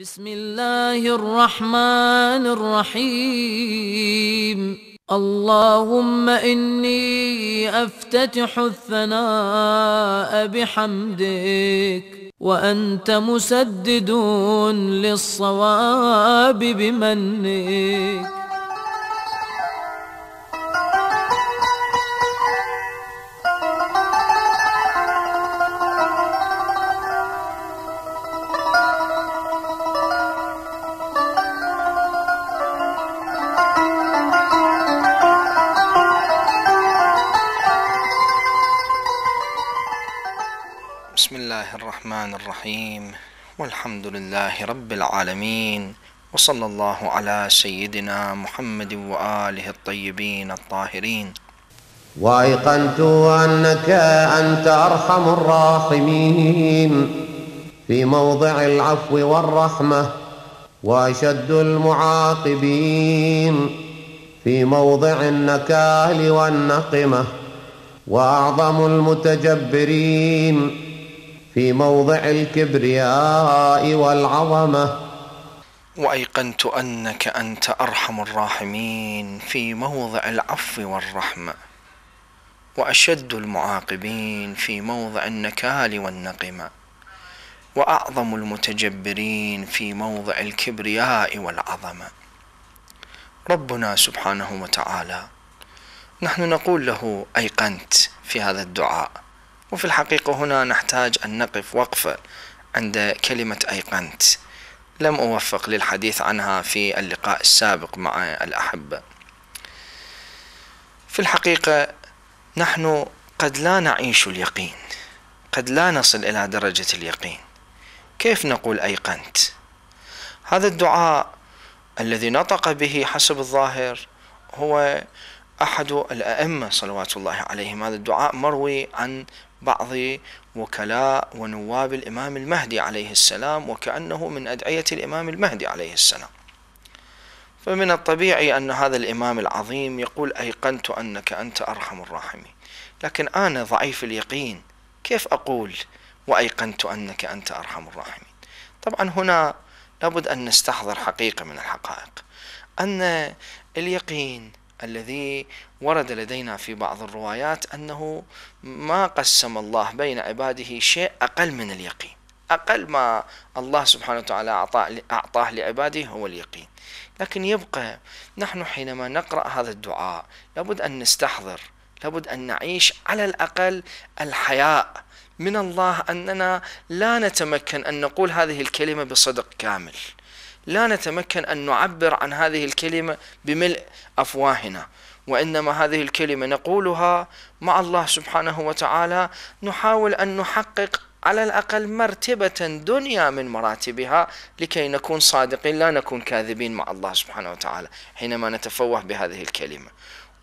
بسم الله الرحمن الرحيم. اللهم إني أفتتح الثناء بحمدك وأنت مسدد للصواب بمنك. الرحمن الرحيم. والحمد لله رب العالمين. وصلى الله على سيدنا محمد وآله الطيبين الطاهرين. وأيقنت أنك أنت أرحم الراحمين. في موضع العفو والرحمة وأشد المعاقبين. في موضع النكال والنقمة وأعظم المتجبرين. في موضع الكبرياء والعظمة. وأيقنت أنك أنت أرحم الراحمين في موضع العفو والرحمة. وأشد المعاقبين في موضع النكال والنقمة. وأعظم المتجبرين في موضع الكبرياء والعظمة. ربنا سبحانه وتعالى نحن نقول له أيقنت في هذا الدعاء. وفي الحقيقة هنا نحتاج أن نقف وقفة عند كلمة أيقنت. لم أوفق للحديث عنها في اللقاء السابق مع الأحبة في الحقيقة نحن قد لا نعيش اليقين قد لا نصل إلى درجة اليقين. كيف نقول أيقنت؟ هذا الدعاء الذي نطق به حسب الظاهر هو أحد الأئمة صلوات الله عليهم. هذا الدعاء مروي عن بعض وكلاء ونواب الإمام المهدي عليه السلام وكأنه من أدعية الإمام المهدي عليه السلام. فمن الطبيعي أن هذا الإمام العظيم يقول أيقنت أنك أنت أرحم الراحمين. لكن أنا ضعيف اليقين كيف أقول وأيقنت أنك أنت أرحم الراحمين؟ طبعا هنا لابد أن نستحضر حقيقة من الحقائق. أن اليقين الذي ورد لدينا في بعض الروايات أنه ما قسم الله بين عباده شيء أقل من اليقين. أقل ما الله سبحانه وتعالى أعطاه لعباده هو اليقين. لكن يبقى نحن حينما نقرأ هذا الدعاء لابد أن نستحضر لابد أن نعيش على الأقل الحياء من الله أننا لا نتمكن أن نقول هذه الكلمة بصدق كامل. لا نتمكن أن نعبر عن هذه الكلمة بملء أفواهنا وإنما هذه الكلمة نقولها مع الله سبحانه وتعالى نحاول أن نحقق على الأقل مرتبة دنيا من مراتبها لكي نكون صادقين لا نكون كاذبين مع الله سبحانه وتعالى حينما نتفوه بهذه الكلمة.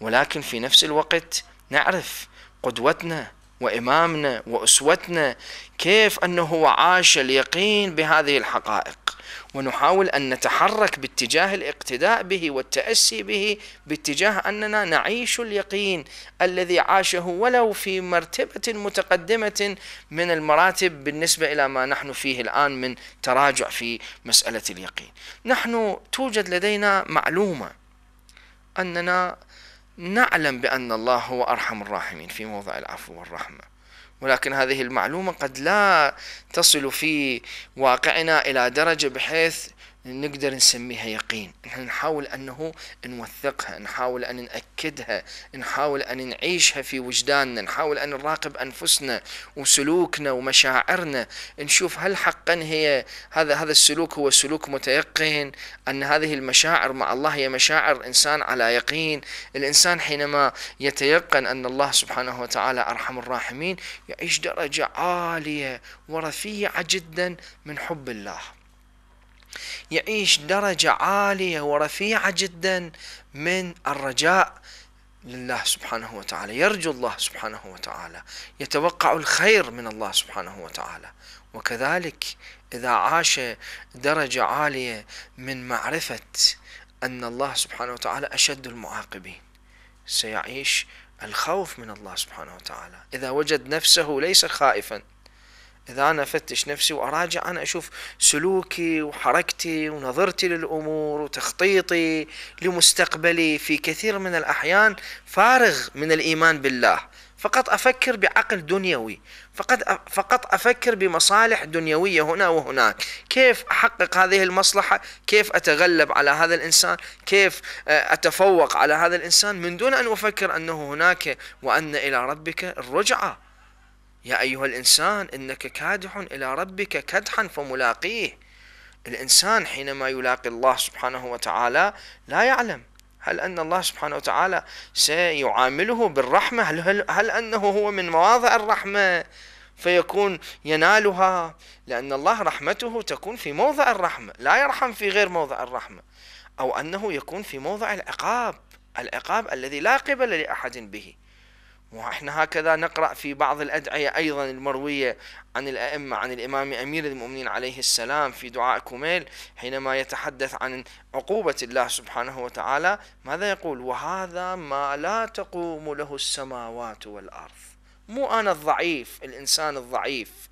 ولكن في نفس الوقت نعرف قدوتنا وإمامنا وأسوتنا كيف أنه عاش اليقين بهذه الحقائق. ونحاول أن نتحرك باتجاه الاقتداء به والتأسي به باتجاه أننا نعيش اليقين الذي عاشه ولو في مرتبة متقدمة من المراتب بالنسبة إلى ما نحن فيه الآن من تراجع في مسألة اليقين. نحن توجد لدينا معلومة أننا نعلم بأن الله هو أرحم الراحمين. في موضع العفو والرحمة. ولكن هذه المعلومة قد لا تصل في واقعنا إلى درجة بحيث نقدر نسميها يقين. نحن نحاول أنه نوثقها نحاول أن نأكدها نحاول أن نعيشها في وجداننا نحاول أن نراقب أنفسنا وسلوكنا ومشاعرنا نشوف هل حقا هي هذا هذا السلوك هو سلوك متيقن أن هذه المشاعر مع الله هي مشاعر إنسان على يقين. الإنسان حينما يتيقن أن الله سبحانه وتعالى أرحم الراحمين يعيش درجة عالية ورفيعة جدا من حب الله. يعيش درجة عالية ورفيعة جدا من الرجاء لله سبحانه وتعالى. يرجو الله سبحانه وتعالى. يتوقع الخير من الله سبحانه وتعالى. وكذلك إذا عاش درجة عالية من معرفة أن الله سبحانه وتعالى أشد المعاقبين سيعيش الخوف من الله سبحانه وتعالى. إذا وجد نفسه ليس خائفا إذا أنا أفتش نفسي وأراجع أنا أشوف سلوكي وحركتي ونظرتي للأمور وتخطيطي لمستقبلي في كثير من الأحيان فارغ من الإيمان بالله. فقط أفكر بعقل دنيوي فقط فقط أفكر بمصالح دنيوية هنا وهناك. كيف أحقق هذه المصلحة؟ كيف أتغلب على هذا الإنسان؟ كيف آه، أتفوق على هذا الإنسان؟ من دون أن أفكر أنه هناك وأن إلى ربك الرجعة. يا أيها الإنسان إنك كادح إلى ربك كدحا فملاقيه. الإنسان حينما يلاقي الله سبحانه وتعالى لا يعلم هل أن الله سبحانه وتعالى سيعامله بالرحمة؟ هل, هل, هل أنه هو من مواضع الرحمة فيكون ينالها؟ لأن الله رحمته تكون في موضع الرحمة لا يرحم في غير موضع الرحمة. أو أنه يكون في موضع العقاب العقاب الذي لا قبل لأحد به. وإحنا هكذا نقرأ في بعض الأدعية أيضا المروية عن الأئمة عن الإمام أمير المؤمنين عليه السلام في دعاء كوميل حينما يتحدث عن عقوبة الله سبحانه وتعالى ماذا يقول؟ وهذا ما لا تقوم له السماوات والأرض. مو أنا الضعيف الإنسان الضعيف.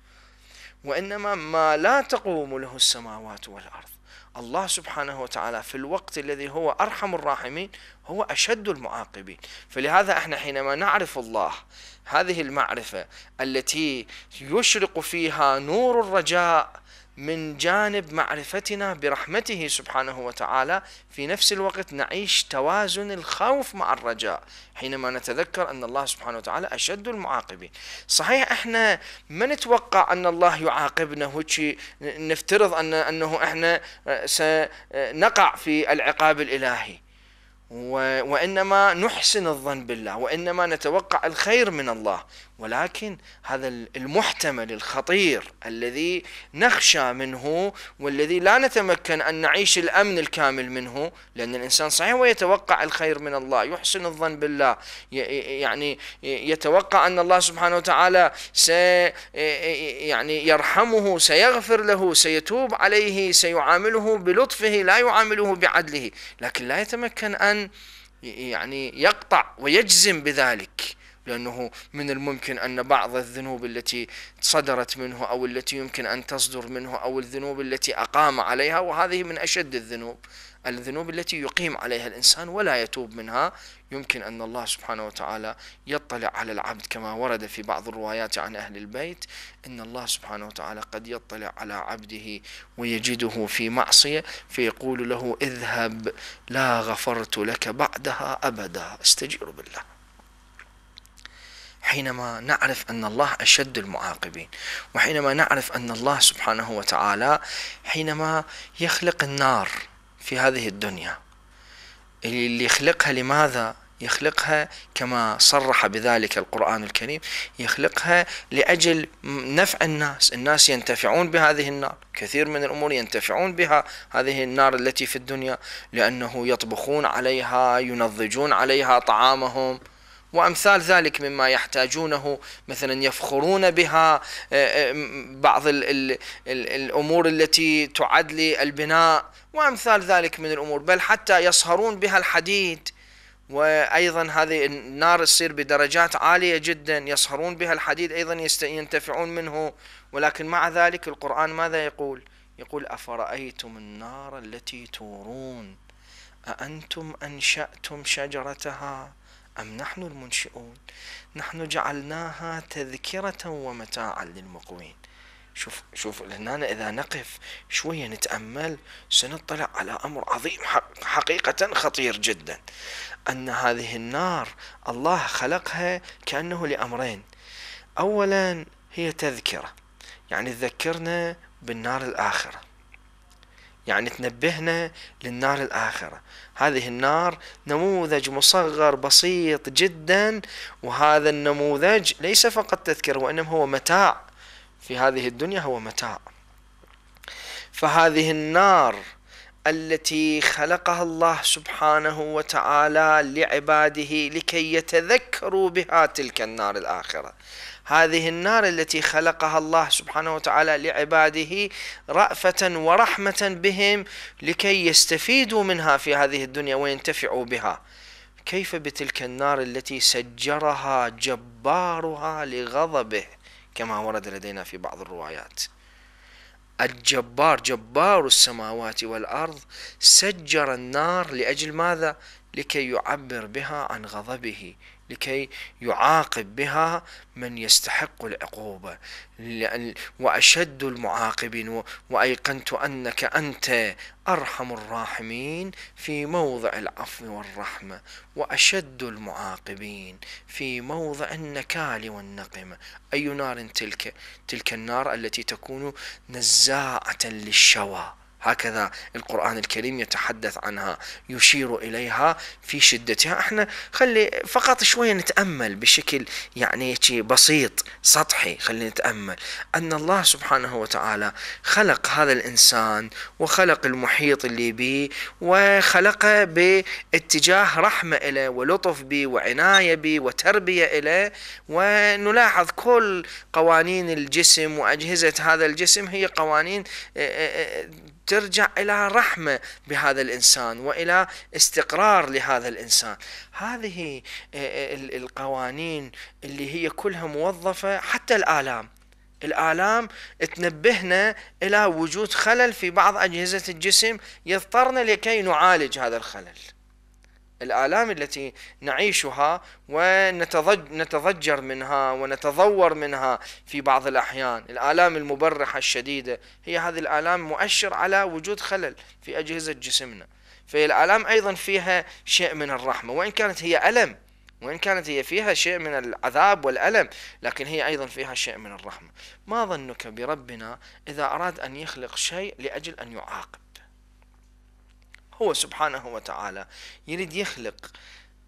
وإنما ما لا تقوم له السماوات والأرض. الله سبحانه وتعالى في الوقت الذي هو أرحم الراحمين هو أشد المعاقبين. فلهذا إحنا حينما نعرف الله هذه المعرفة التي يشرق فيها نور الرجاء من جانب معرفتنا برحمته سبحانه وتعالى في نفس الوقت نعيش توازن الخوف مع الرجاء حينما نتذكر أن الله سبحانه وتعالى أشد المعاقبين. صحيح إحنا ما نتوقع أن الله يعاقبنا؟ وشي نفترض أن أنه إحنا سنقع في العقاب الإلهي. وإنما نحسن الظن بالله وإنما نتوقع الخير من الله. ولكن هذا المحتمل الخطير الذي نخشى منه والذي لا نتمكن أن نعيش الأمن الكامل منه لأن الإنسان صحيح ويتوقع الخير من الله يحسن الظن بالله يعني يتوقع أن الله سبحانه وتعالى يعني يرحمه سيغفر له سيتوب عليه سيعامله بلطفه لا يعامله بعدله لكن لا يتمكن أن يعني يقطع ويجزم بذلك. لأنه من الممكن أن بعض الذنوب التي صدرت منه أو التي يمكن أن تصدر منه أو الذنوب التي أقام عليها وهذه من أشد الذنوب. الذنوب التي يقيم عليها الإنسان ولا يتوب منها. يمكن أن الله سبحانه وتعالى يطلع على العبد كما ورد في بعض الروايات عن أهل البيت إن الله سبحانه وتعالى قد يطلع على عبده ويجده في معصية فيقول له اذهب لا غفرت لك بعدها أبدا. استجير بالله. حينما نعرف أن الله أشد المعاقبين وحينما نعرف أن الله سبحانه وتعالى حينما يخلق النار في هذه الدنيا. اللي يخلقها لماذا؟ يخلقها كما صرح بذلك القرآن الكريم يخلقها لأجل نفع الناس. الناس ينتفعون بهذه النار كثير من الأمور ينتفعون بها هذه النار التي في الدنيا لأنه يطبخون عليها ينضجون عليها طعامهم. وأمثال ذلك مما يحتاجونه. مثلا يفخرون بها آه، آه، بعض ال ال ال الأمور التي تعد للبناء وأمثال ذلك من الأمور. بل حتى يصهرون بها الحديد. وأيضا هذه النار تصير بدرجات عالية جدا. يصهرون بها الحديد أيضا ينتفعون منه. ولكن مع ذلك القرآن ماذا يقول؟ يقول أفرأيتم النار التي تورون؟ أأنتم أنشأتم شجرتها؟ أم نحن المنشئون؟ نحن جعلناها تذكرة ومتاعا للمقوين. شوف شوف هنا إذا نقف شوية نتأمل سنطلع على أمر عظيم حقيقة خطير جدا. أن هذه النار الله خلقها كأنه لأمرين. أولا هي تذكرة يعني تذكرنا بالنار الآخرة. يعني تنبهنا للنار الآخرة. هذه النار نموذج مصغر بسيط جدا وهذا النموذج ليس فقط تذكر وإنما هو متاع. في هذه الدنيا هو متاع. فهذه النار التي خلقها الله سبحانه وتعالى لعباده لكي يتذكروا بها تلك النار الآخرة. هذه النار التي خلقها الله سبحانه وتعالى لعباده رأفة ورحمة بهم لكي يستفيدوا منها في هذه الدنيا وينتفعوا بها. كيف بتلك النار التي سجرها جبارها لغضبه؟ كما ورد لدينا في بعض الروايات. الجبار جبار السماوات والأرض سجر النار لأجل ماذا؟ لكي يعبر بها عن غضبه. لكي يعاقب بها من يستحق العقوبة. وأشد المعاقبين وأيقنت أنك أنت أرحم الراحمين في موضع العفو والرحمة. وأشد المعاقبين في موضع النكال والنقمة. أي نار تلك؟ تلك النار التي تكون نزاعة للشوى. هكذا القرآن الكريم يتحدث عنها يشير إليها في شدتها. إحنا خلي فقط شوية نتأمل بشكل يعني بسيط سطحي خلي نتأمل. أن الله سبحانه وتعالى خلق هذا الإنسان وخلق المحيط اللي به وخلقه باتجاه رحمة إليه ولطف به وعناية به وتربية إليه. ونلاحظ كل قوانين الجسم وأجهزة هذا الجسم هي قوانين ترجع إلى رحمة بهذا الإنسان وإلى استقرار لهذا الإنسان. هذه آه، القوانين اللي هي كلها موظفة حتى الآلام. الآلام تنبهنا إلى وجود خلل في بعض أجهزة الجسم يضطرنا لكي نعالج هذا الخلل. الآلام التي نعيشها ونتضجر منها ونتضور منها في بعض الأحيان. الآلام المبرحة الشديدة هي هذه الآلام مؤشر على وجود خلل في أجهزة جسمنا. فهي الآلام أيضا فيها شيء من الرحمة وإن كانت هي ألم وإن كانت هي فيها شيء من العذاب والألم لكن هي أيضا فيها شيء من الرحمة. ما ظنك بربنا إذا أراد أن يخلق شيء لأجل أن يعاقب؟ هو سبحانه وتعالى يريد يخلق.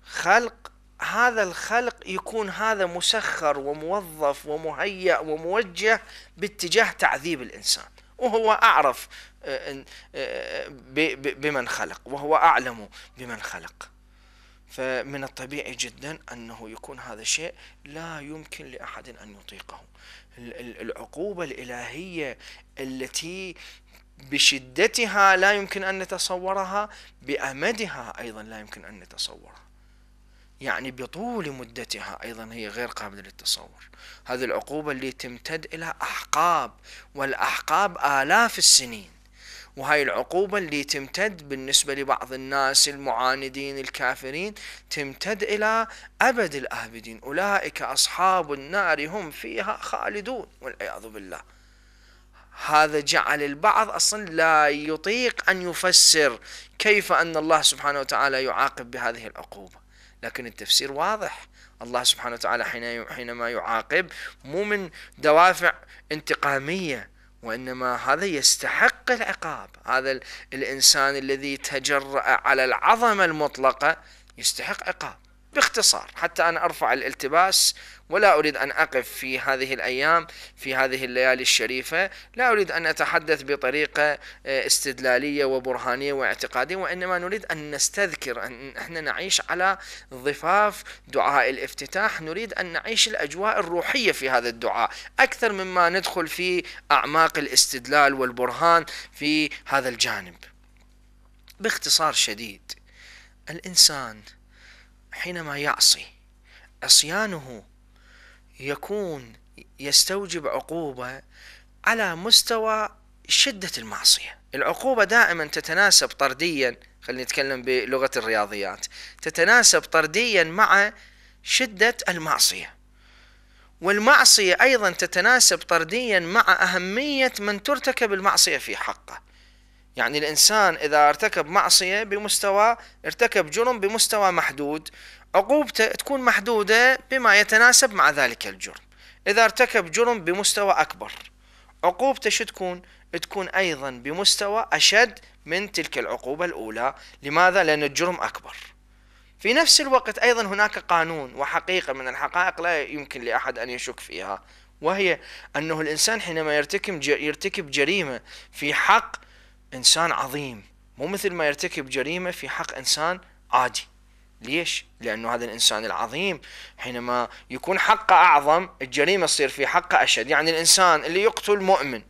خلق هذا الخلق يكون هذا مسخر وموظف ومهيأ وموجه باتجاه تعذيب الإنسان. وهو أعرف آه، آه، بمن خلق وهو أعلم بمن خلق. فمن الطبيعي جدا أنه يكون هذا الشيء لا يمكن لأحد أن يطيقه. العقوبة الإلهية التي بشدتها لا يمكن أن نتصورها بأمدها أيضا لا يمكن أن نتصورها. يعني بطول مدتها أيضا هي غير قابلة للتصور. هذه العقوبة اللي تمتد إلى أحقاب والأحقاب آلاف السنين. وهاي العقوبة اللي تمتد بالنسبة لبعض الناس المعاندين الكافرين تمتد إلى أبد الآبدين. أولئك أصحاب النار هم فيها خالدون والعياذ بالله. هذا جعل البعض أصلا لا يطيق أن يفسر كيف أن الله سبحانه وتعالى يعاقب بهذه العقوبة. لكن التفسير واضح. الله سبحانه وتعالى حينما يعاقب مو من دوافع انتقامية وإنما هذا يستحق العقاب. هذا الإنسان الذي تجرأ على العظمة المطلقة يستحق عقاب. باختصار حتى أنا أرفع الالتباس ولا أريد أن أقف في هذه الأيام في هذه الليالي الشريفة. لا أريد أن أتحدث بطريقة آه، استدلالية وبرهانية واعتقادية وإنما نريد أن نستذكر أن إحنا نعيش على ضفاف دعاء الافتتاح. نريد أن نعيش الأجواء الروحية في هذا الدعاء. أكثر مما ندخل في أعماق الاستدلال والبرهان في هذا الجانب. باختصار شديد الإنسان حينما يعصي. عصيانه يكون يستوجب عقوبة على مستوى شدة المعصية. العقوبة دائما تتناسب طرديا خلينا نتكلم بلغة الرياضيات تتناسب طرديا مع شدة المعصية. والمعصية أيضا تتناسب طرديا مع أهمية من ترتكب المعصية في حقه. يعني الإنسان إذا ارتكب معصية بمستوى ارتكب جرم بمستوى محدود عقوبته تكون محدودة بما يتناسب مع ذلك الجرم إذا ارتكب جرم بمستوى أكبر عقوبته شو تكون؟ تكون أيضا بمستوى أشد من تلك العقوبة الأولى لماذا؟ لأن الجرم أكبر في نفس الوقت أيضا هناك قانون وحقيقة من الحقائق لا يمكن لأحد أن يشك فيها وهي أنه الإنسان حينما يرتكب يرتكب جريمة في حق إنسان عظيم. مو مثل ما يرتكب جريمة في حق إنسان عادي. ليش؟ لأنه هذا الإنسان العظيم. حينما يكون حقه أعظم الجريمة تصير في حقه أشد. يعني الإنسان اللي يقتل مؤمن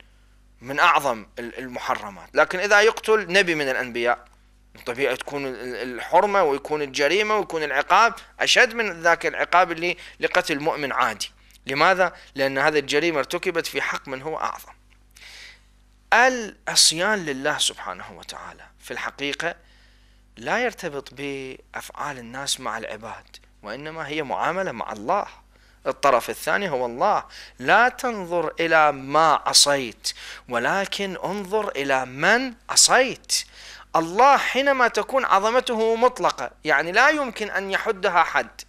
من أعظم المحرمات. لكن إذا يقتل نبي من الأنبياء طبيعي تكون الحرمة ويكون الجريمة ويكون العقاب أشد من ذاك العقاب اللي لقتل مؤمن عادي. لماذا؟ لأن هذه الجريمة ارتكبت في حق من هو أعظم. العصيان لله سبحانه وتعالى. في الحقيقة لا يرتبط بأفعال الناس مع العباد وإنما هي معاملة مع الله. الطرف الثاني هو الله. لا تنظر إلى ما عصيت ولكن انظر إلى من عصيت. الله حينما تكون عظمته مطلقة يعني لا يمكن أن يحدها حد.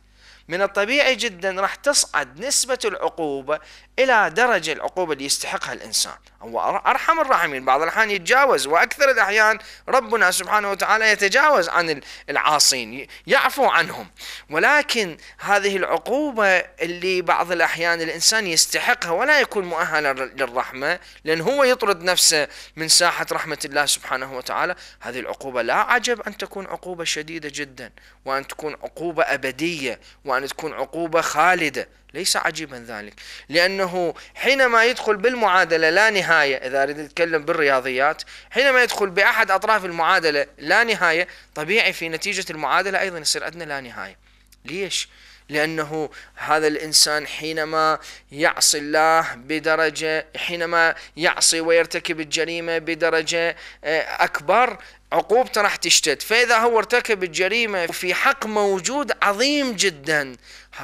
من الطبيعي جدا راح تصعد نسبة العقوبة إلى درجة العقوبة اللي يستحقها الإنسان. هو أرحم الراحمين. بعض الأحيان يتجاوز وأكثر الأحيان ربنا سبحانه وتعالى يتجاوز عن العاصين يعفو عنهم. ولكن هذه العقوبة اللي بعض الأحيان الإنسان يستحقها ولا يكون مؤهلا للرحمة لأن هو يطرد نفسه من ساحة رحمة الله سبحانه وتعالى هذه العقوبة لا عجب أن تكون عقوبة شديدة جدا وأن تكون عقوبة أبدية وأن تكون عقوبة خالدة. ليس عجيبا ذلك لأنه حينما يدخل بالمعادلة لا نهاية إذا أريد أتكلم بالرياضيات حينما يدخل بأحد أطراف المعادلة لا نهاية طبيعي في نتيجة المعادلة أيضا يصير عندنا لا نهاية ليش؟ لأنه هذا الإنسان حينما يعصي الله بدرجة حينما يعصي ويرتكب الجريمة بدرجة آه، أكبر عقوبته راح تشتد. فإذا هو ارتكب الجريمة في حق موجود عظيم جدا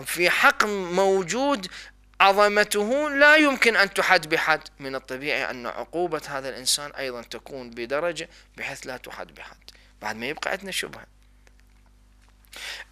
في حق موجود عظمته لا يمكن أن تحد بحد. من الطبيعي أن عقوبة هذا الإنسان أيضا تكون بدرجة بحيث لا تحد بحد. بعد ما يبقى عندنا شبهة.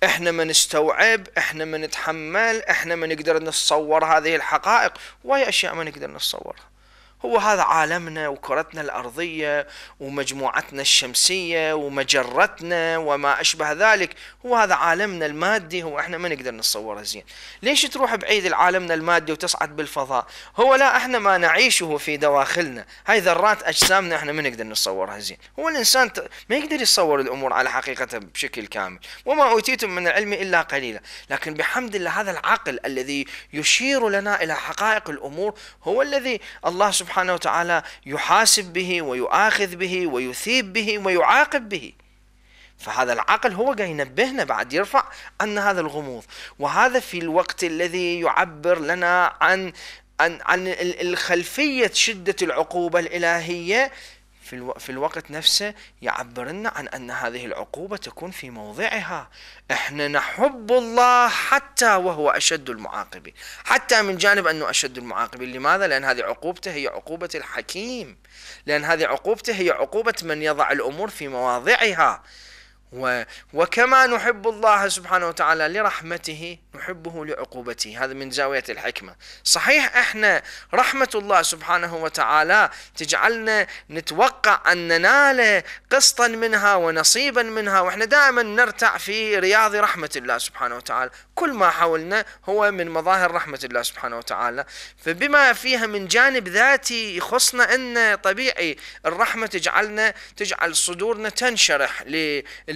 إحنا ما نستوعب إحنا ما نتحمل إحنا ما نقدر نتصور هذه الحقائق وهي أشياء ما نقدر نتصورها. هو هذا عالمنا وكرتنا الأرضية ومجموعتنا الشمسية ومجرتنا وما أشبه ذلك. هو هذا عالمنا المادي هو إحنا ما نقدر نتصوره زين. ليش تروح بعيد العالمنا المادي وتصعد بالفضاء؟ هو لا إحنا ما نعيشه في دواخلنا. هاي ذرات أجسامنا إحنا ما نقدر نتصورها زين. هو الإنسان ما يقدر يتصور الأمور على حقيقتها بشكل كامل. وما أوتيتم من العلم إلا قليلا. لكن بحمد الله هذا العقل الذي يشير لنا إلى حقائق الأمور هو الذي الله سبحانه سبحانه وتعالى يحاسب به ويؤاخذ به ويثيب به ويعاقب به. فهذا العقل هو قاعد ينبهنا بعد يرفع عن هذا الغموض. وهذا في الوقت الذي يعبر لنا عن عن عن الخلفية شدة العقوبة الإلهية في, ألو... في الوقت نفسه يعبر لنا عن أن هذه العقوبة تكون في موضعها. إحنا نحب الله حتى وهو أشد المعاقبين. حتى من جانب أنه أشد المعاقبين. لماذا؟ لأن هذه عقوبته هي عقوبة الحكيم. لأن هذه عقوبته هي عقوبة من يضع الأمور في مواضعها. و وكما نحب الله سبحانه وتعالى لرحمته نحبه لعقوبته. هذا من زاوية الحكمة. صحيح إحنا رحمة الله سبحانه وتعالى تجعلنا نتوقع أن ننال قسطا منها ونصيبا منها وإحنا دائما نرتع في رياض رحمة الله سبحانه وتعالى. كل ما حولنا هو من مظاهر رحمة الله سبحانه وتعالى. فبما فيها من جانب ذاتي يخصنا أن طبيعي الرحمة تجعلنا تجعل صدورنا تنشرح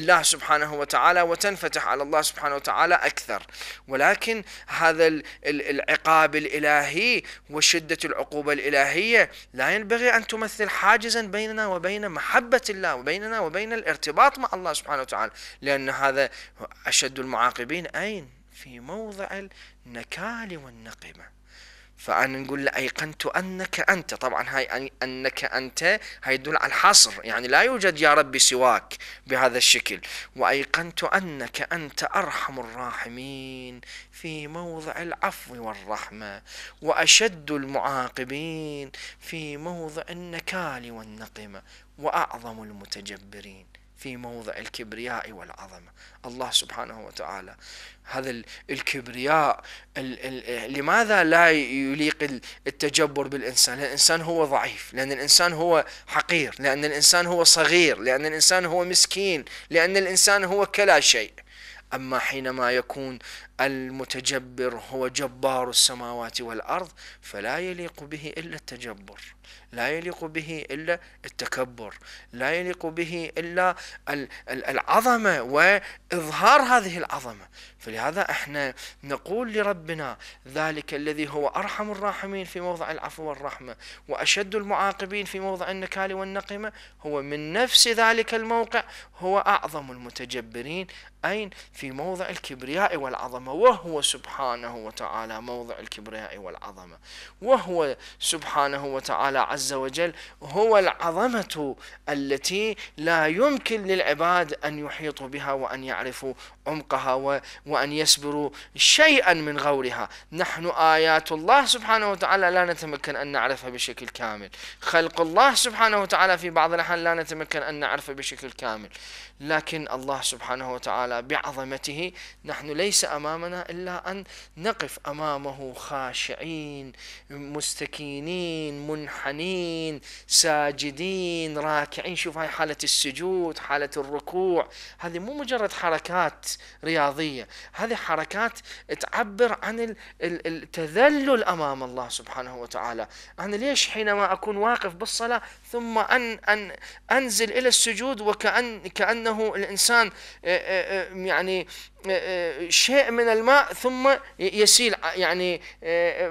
لله سبحانه وتعالى وتنفتح على الله سبحانه وتعالى أكثر. ولكن هذا العقاب الإلهي وشدة العقوبة الإلهية لا ينبغي أن تمثل حاجزا بيننا وبين محبة الله وبيننا وبين الارتباط مع الله سبحانه وتعالى. لأن هذا أشد المعاقبين أين؟ في موضع النكال والنقمة. فأنا نقول له أيقنت أنك أنت طبعا هاي أنك أنت هاي يدل على الحصر يعني لا يوجد يا ربي سواك بهذا الشكل. وأيقنت أنك أنت أرحم الراحمين في موضع العفو والرحمة وأشد المعاقبين في موضع النكال والنقمة وأعظم المتجبرين. في موضع الكبرياء والعظمة. الله سبحانه وتعالى. هذا الكبرياء لماذا لا يليق التجبر بالإنسان؟ لأن الإنسان هو ضعيف لأن الإنسان هو حقير لأن الإنسان هو صغير لأن الإنسان هو مسكين لأن الإنسان هو كلا شيء. أما حينما يكون المتجبر هو جبار السماوات والأرض فلا يليق به إلا التجبر. لا يليق به إلا التكبر لا يليق به إلا العظمة وإظهار هذه العظمة. فلهذا إحنا نقول لربنا ذلك الذي هو أرحم الراحمين في موضع العفو والرحمة وأشد المعاقبين في موضع النكال والنقمة هو من نفس ذلك الموقع هو أعظم المتجبرين أين؟ في موضع الكبرياء والعظمة وهو سبحانه وتعالى موضع الكبرياء والعظمة وهو سبحانه وتعالى عز وجل هو العظمة التي لا يمكن للعباد أن يحيطوا بها وأن يعرفوا عمقها وأن يسبروا شيئا من غورها. نحن آيات الله سبحانه وتعالى لا نتمكن أن نعرفها بشكل كامل. خلق الله سبحانه وتعالى في بعض الأحيان لا نتمكن أن نعرفه بشكل كامل. لكن الله سبحانه وتعالى بعظمته نحن ليس أمامنا إلا أن نقف أمامه خاشعين مستكينين منحنين. ساجدين راكعين. شوف هاي حالة السجود حالة الركوع. هذه مو مجرد حركات رياضية هذه حركات تعبر عن التذلل أمام الله سبحانه وتعالى. أنا ليش حينما أكون واقف بالصلاة ثم ان ان أنزل إلى السجود وكان كأنه أنه الإنسان يعني شيء من الماء ثم يسيل يعني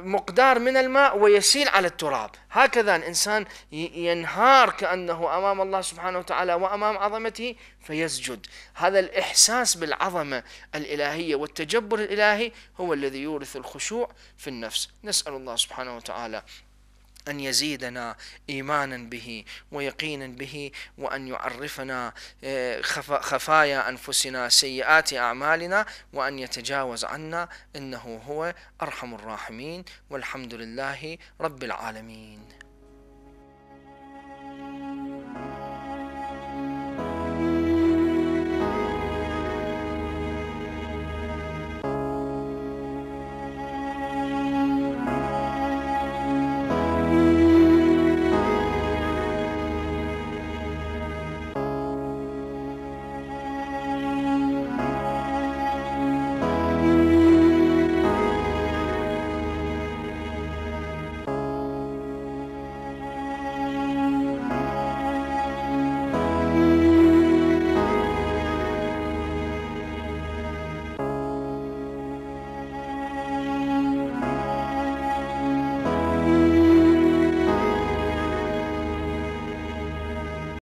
مقدار من الماء ويسيل على التراب. هكذا الإنسان ينهار كأنه أمام الله سبحانه وتعالى وأمام عظمته فيسجد. هذا الإحساس بالعظمة الإلهية والتجبر الإلهي هو الذي يورث الخشوع في النفس. نسأل الله سبحانه وتعالى أن يزيدنا إيمانا به ويقينا به وأن يعرفنا آه، خفايا أنفسنا سيئات أعمالنا وأن يتجاوز عنا إنه هو أرحم الراحمين والحمد لله رب العالمين.